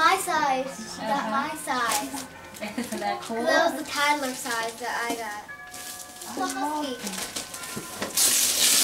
my size. She got Uh-huh. my size. Isn't that cool? That was the toddler size that I got. Oh, I husky.